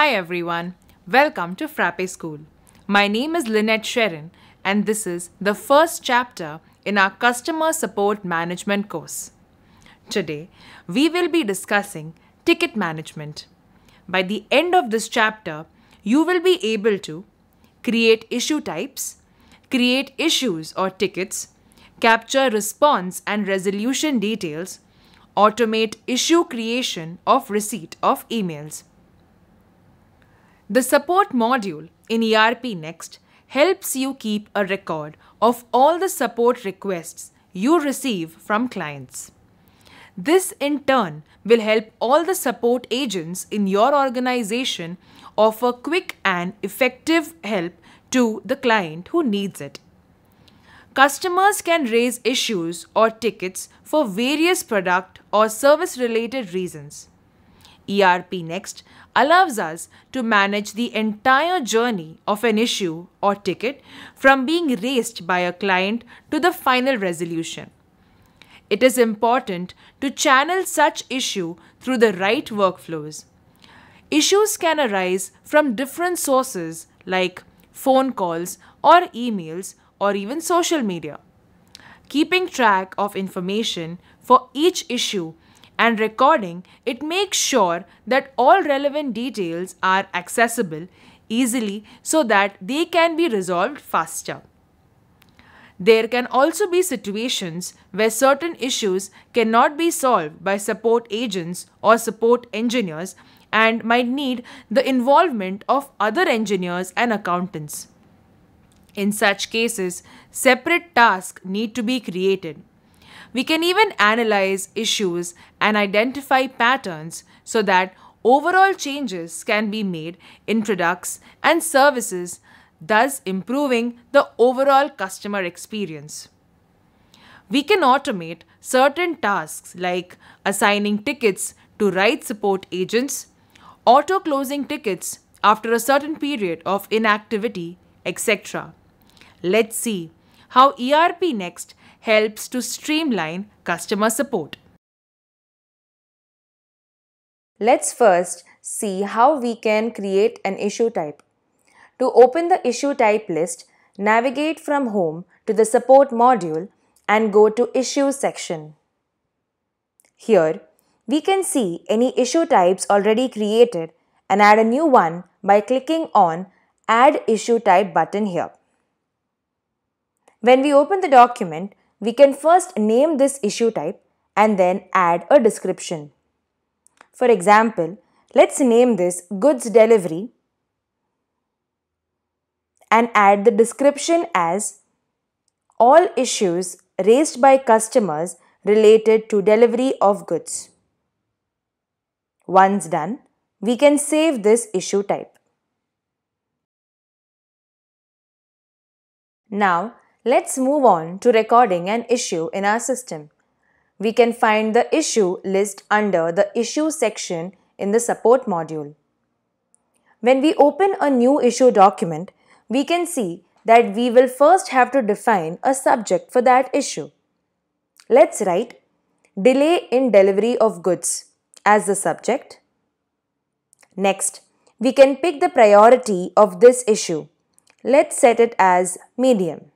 Hi everyone, welcome to Frappe School. My name is Lynette Sharon and this is the first chapter in our Customer Support Management course. Today, we will be discussing ticket management. By the end of this chapter, you will be able to create issue types, create issues or tickets, capture response and resolution details, automate issue creation of receipt of emails. The support module in ERP Next helps you keep a record of all the support requests you receive from clients. This in turn will help all the support agents in your organization offer quick and effective help to the client who needs it. Customers can raise issues or tickets for various product or service related reasons. ERPNext allows us to manage the entire journey of an issue or ticket from being raised by a client to the final resolution. It is important to channel such issue through the right workflows. Issues can arise from different sources like phone calls or emails or even social media. Keeping track of information for each issue and recording it makes sure that all relevant details are accessible easily so that they can be resolved faster. There can also be situations where certain issues cannot be solved by support agents or support engineers and might need the involvement of other engineers and accountants. In such cases, separate tasks need to be created. We can even analyze issues and identify patterns so that overall changes can be made in products and services, thus improving the overall customer experience. We can automate certain tasks like assigning tickets to right support agents, auto closing tickets after a certain period of inactivity, etc. Let's see how ERP Next helps to streamline customer support. Let's first see how we can create an issue type. To open the issue type list, navigate from Home to the Support module and go to Issue section. Here, we can see any issue types already created and add a new one by clicking on Add Issue Type button here. When we open the document, we can first name this issue type and then add a description. For example, let's name this goods delivery and add the description as all issues raised by customers related to delivery of goods. Once done, we can save this issue type. Now, let's move on to recording an issue in our system we can find the issue list under the issue section in the support module. When we open a new issue document, we can see that we will first have to define a subject for that issue. Let's write delay in delivery of goods as the subject. Next, we can pick the priority of this issue. Let's set it as medium.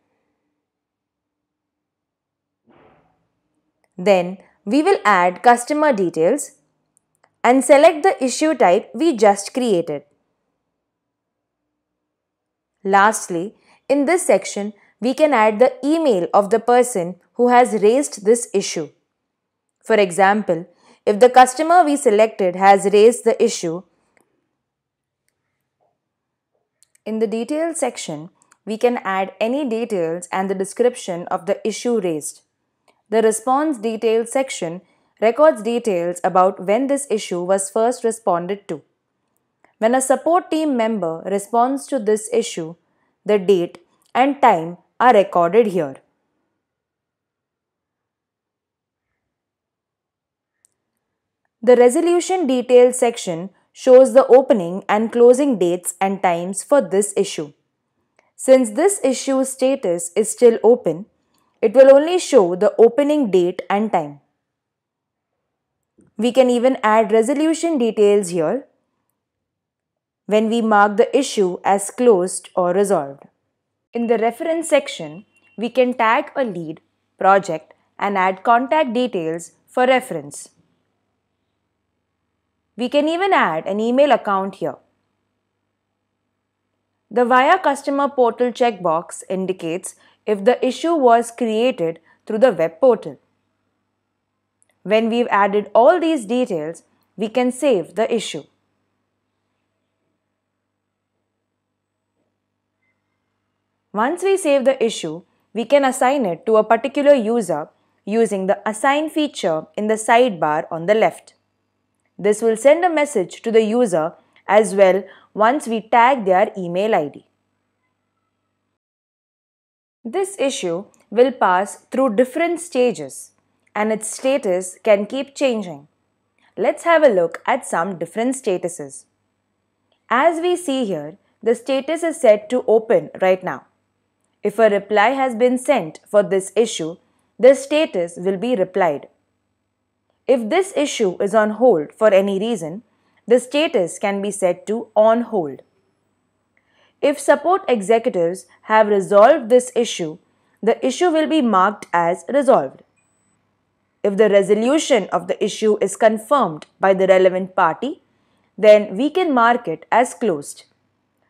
Then we will add customer details and select the issue type we just created. Lastly, in this section, we can add the email of the person who has raised this issue. For example, if the customer we selected has raised the issue, in the details section, we can add any details and the description of the issue raised. The response details section records details about when this issue was first responded to. When a support team member responds to this issue, the date and time are recorded here. The resolution details section shows the opening and closing dates and times for this issue. Since this issue's status is still open, it will only show the opening date and time. We can even add resolution details here. when we mark the issue as closed or resolved. In the reference section, we can tag a lead, project and add contact details for reference. We can even add an email account here. The Via Customer Portal checkbox indicates if the issue was created through the web portal. When we've added all these details, we can save the issue. Once we save the issue, we can assign it to a particular user using the Assign feature in the sidebar on the left. This will send a message to the user as well once we tag their email ID. This issue will pass through different stages and its status can keep changing. Let's have a look at some different statuses. As we see here, the status is set to open right now. If a reply has been sent for this issue, the status will be replied. If this issue is on hold for any reason, the status can be set to on hold. If support executives have resolved this issue, the issue will be marked as resolved. If the resolution of the issue is confirmed by the relevant party, then we can mark it as closed.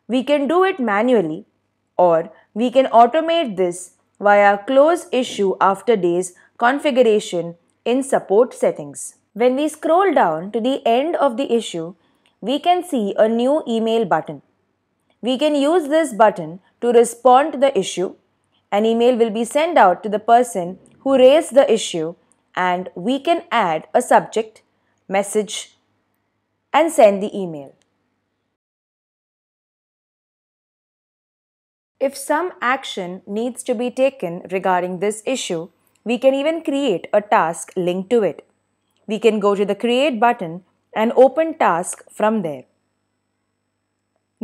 We can do it manually or we can automate this via close issue after days configuration in support settings. When we scroll down to the end of the issue, we can see a new email button. We can use this button to respond to the issue. An email will be sent out to the person who raised the issue and we can add a subject, message and send the email. If some action needs to be taken regarding this issue, we can even create a task linked to it. We can go to the Create button and open task from there.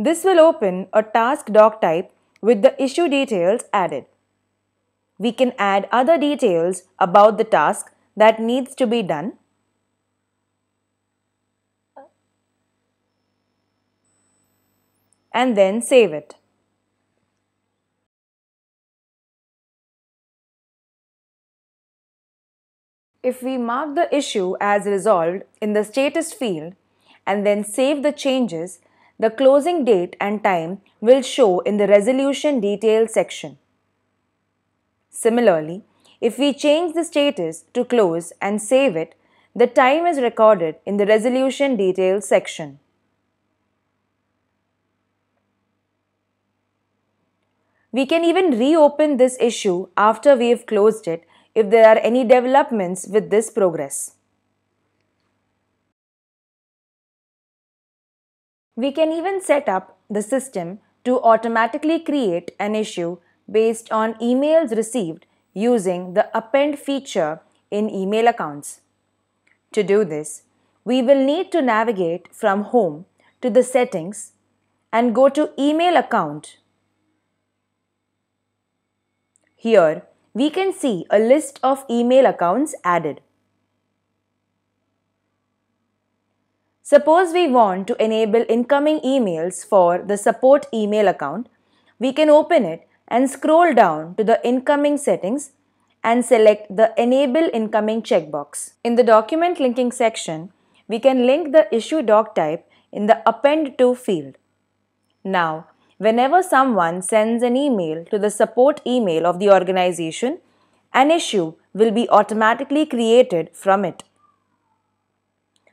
This will open a task doc type with the issue details added. We can add other details about the task that needs to be done. And then save it. If we mark the issue as resolved in the status field and then save the changes, the closing date and time will show in the resolution details section. Similarly, if we change the status to close and save it, the time is recorded in the resolution details section. We can even reopen this issue after we have closed it if there are any developments with this progress. We can even set up the system to automatically create an issue based on emails received using the append feature in email accounts. To do this, we will need to navigate from home to the settings and go to email account. Here, we can see a list of email accounts added. Suppose we want to enable incoming emails for the support email account, we can open it and scroll down to the incoming settings and select the enable incoming checkbox. In the document linking section, we can link the issue doc type in the append to field. Now, Whenever someone sends an email to the support email of the organization, an issue will be automatically created from it.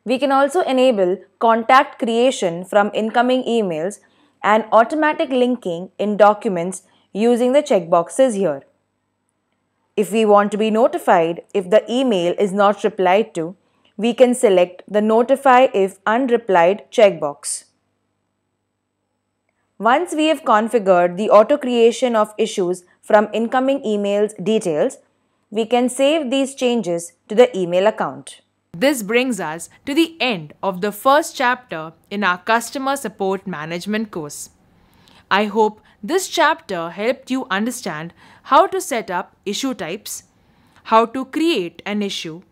We can also enable contact creation from incoming emails and automatic linking in documents using the checkboxes here. If we want to be notified if the email is not replied to, we can select the Notify if unreplied checkbox. Once we have configured the auto creation of issues from incoming emails details, we can save these changes to the email account. This brings us to the end of the first chapter in our Customer Support Management course. I hope this chapter helped you understand how to set up issue types, how to create an issue,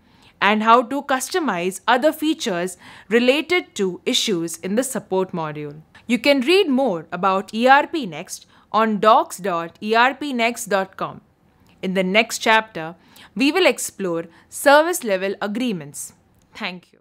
and how to customize other features related to issues in the support module. You can read more about ERP Next on docs.erpnext.com. In the next chapter, we will explore service level agreements. Thank you.